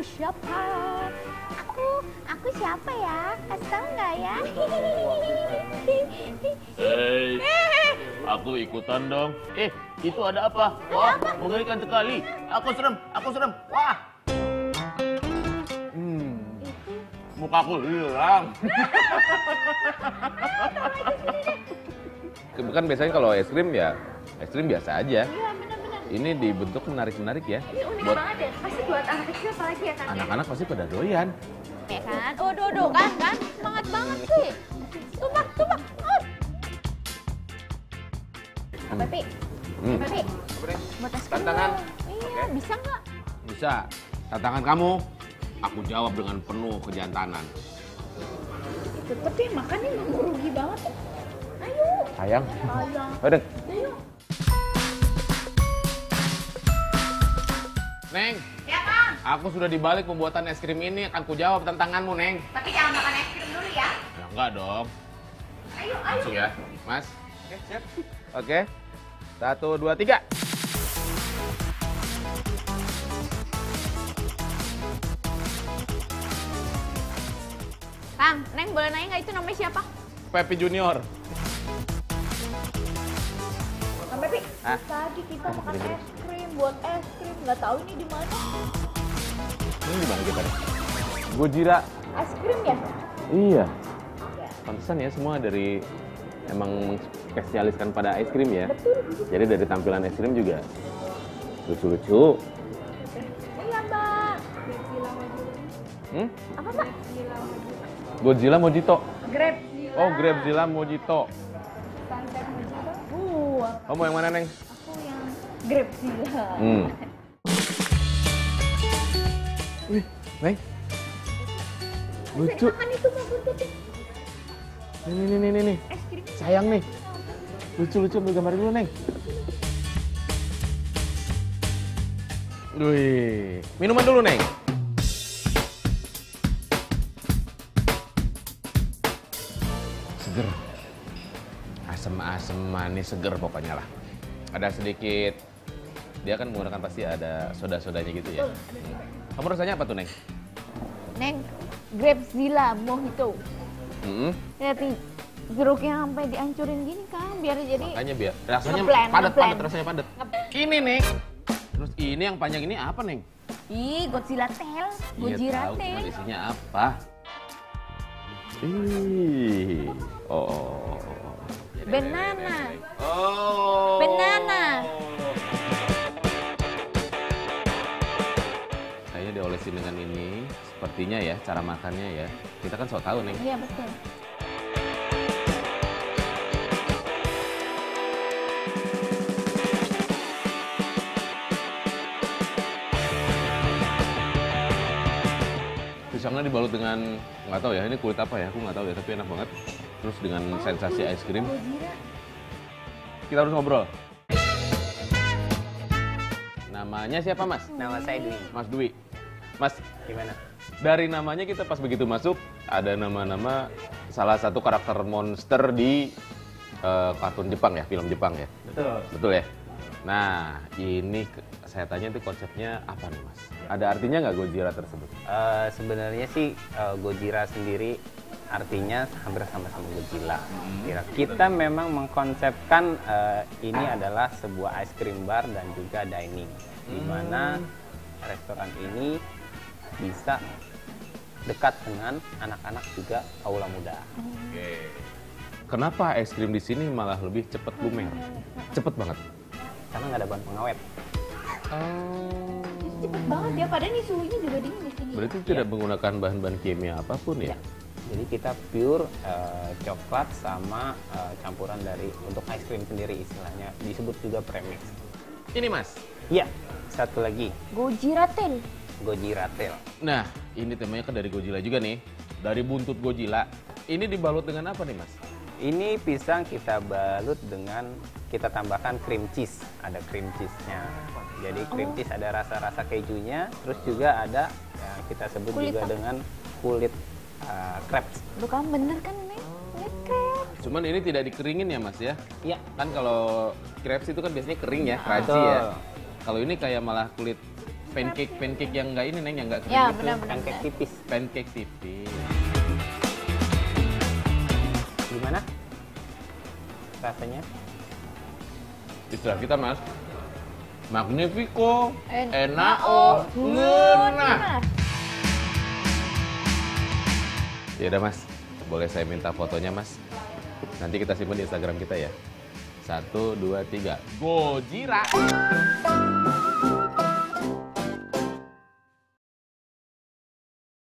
siapa? Aku, aku siapa ya? Kasih tahu nggak ya? Hei, aku ikutan dong. Eh, itu ada apa? Wah, mengerikan sekali. Aku serem, aku serem. Wah. Hmm, Muka aku hilang. kan biasanya kalau es krim ya es krim biasa aja. Ini dibentuk menarik-menarik ya. Ini unik Buat banget ya. Pasti buat anak kecil apalagi ya kan? anak-anak pasti pada doyan. Ya kan? Oh, do, do, kan, kan? Semangat banget sih. Tumbak, tumbak. Oh. Apa, Pi? Hmm. Apa, Pi? Buat es krim Tantangan. Iya, bisa nggak? Bisa. Tantangan kamu, aku jawab dengan penuh kejantanan. Tetep ya, makannya nggak rugi banget. Ayo. Sayang. Sayang. Udah. Ayo. Neng, Ya, Kang. aku sudah dibalik pembuatan es krim ini. Akan ku jawab tantanganmu, Neng. Tapi jangan makan es krim dulu ya. Ya enggak dong. Ayo, ayo. Langsung ya, Mas. Oke, siap. Oke. Satu, dua, tiga. Kang, Neng boleh nanya nggak itu namanya siapa? Pepi Junior. Sampai Pi. Ah. Tadi kita makan es krim, buat es krim. Nggak tahu ini di mana. Ini gimana kita nih? Gojira. Es krim ya? Iya. Ya. Pantesan ya semua dari emang spesialiskan pada es krim ya. Jadi dari tampilan es krim juga lucu-lucu. Iya, Mbak. Hmm? Apa, Mbak? Godzilla Mojito. Grab. Oh, Grabzilla Mojito. Uh, Kamu yang mana, Neng? Grab sih. Hmm. Wih, Neng. Lucu. Makan itu Mbak buntutnya. Nih, nih, nih, nih, nih. Es krim. Sayang nih. Lucu-lucu ambil gambar dulu, Neng. Wih, minuman dulu, Neng. Seger. Asem-asem manis seger pokoknya lah. Ada sedikit dia kan menggunakan pasti ada soda-sodanya gitu ya. Kamu rasanya apa tuh, Neng? Neng, Grabzilla Mojito. Mm-mm. Lihat nih, jeruknya sampai dihancurin gini kan, biar jadi Makanya biar rasanya Ngeblend, padat ngeblend. padat rasanya padat. Ini Neng. Terus ini yang panjang ini apa Neng? Ih, Godzilla tail, Gojira cuman tail. isinya apa? Ih. Oh. Banana. Oh. Sepertinya ya cara makannya ya. Kita kan sok tahu Neng. Iya betul. Pisangnya dibalut dengan nggak tahu ya ini kulit apa ya aku nggak tahu ya tapi enak banget. Terus dengan sensasi es krim. Kita harus ngobrol. Namanya siapa Mas? Nama saya Dwi. Mas Dwi. Mas, Gimana? Dari namanya kita pas begitu masuk ada nama-nama salah satu karakter monster di eh, kartun Jepang ya, film Jepang ya. Betul. Betul ya? Nah, ini saya tanya itu konsepnya apa nih Mas? Ada artinya nggak Gojira tersebut? Eh, sebenarnya sih eh, Gojira sendiri artinya hampir sama-sama Godzilla. Kira kita memang mengkonsepkan eh, ini adalah sebuah ice cream bar dan juga dining, di mana restoran ini bisa dekat dengan anak-anak juga aula muda. Kenapa es krim di sini malah lebih cepat lumer? Cepet banget. Karena nggak ada bahan pengawet. Oh. Cepet banget ya, padahal ini suhunya juga dingin di sini. Berarti tidak menggunakan bahan-bahan kimia apa pun ya? Jadi kita pure eh, coklat sama eh, campuran dari untuk ice cream sendiri istilahnya disebut juga premix. Ini Mas. Iya, satu lagi Gojira tail. Gojira tail. Nah, ini temanya kan dari Godzilla juga nih. Dari buntut Godzilla. Ini dibalut dengan apa nih Mas? Ini pisang kita balut dengan kita tambahkan cream cheese. Ada cream cheese-nya. Jadi cream cheese ada rasa-rasa kejunya, terus juga ada ya, kita sebut Kulit juga apa? dengan kulit eh, crepes. Bukan bener kan, Neng? Lihat krep. Cuman ini tidak dikeringin ya Mas ya? Iya. Kan kalau crepes itu kan biasanya kering ya, crunchy ya. Kalau ini kayak malah kulit pancake pancake yang enggak ini neng yang enggak kering Ya, gitu. benar-benar. Pancake tipis. Pancake tipis. rasanya? Istilah kita mas, magnifico, En- enao, ngenah. Ngenah. Ya udah mas, boleh saya minta fotonya mas? Nanti kita simpan di Instagram kita ya. Satu, dua, tiga. Gojira.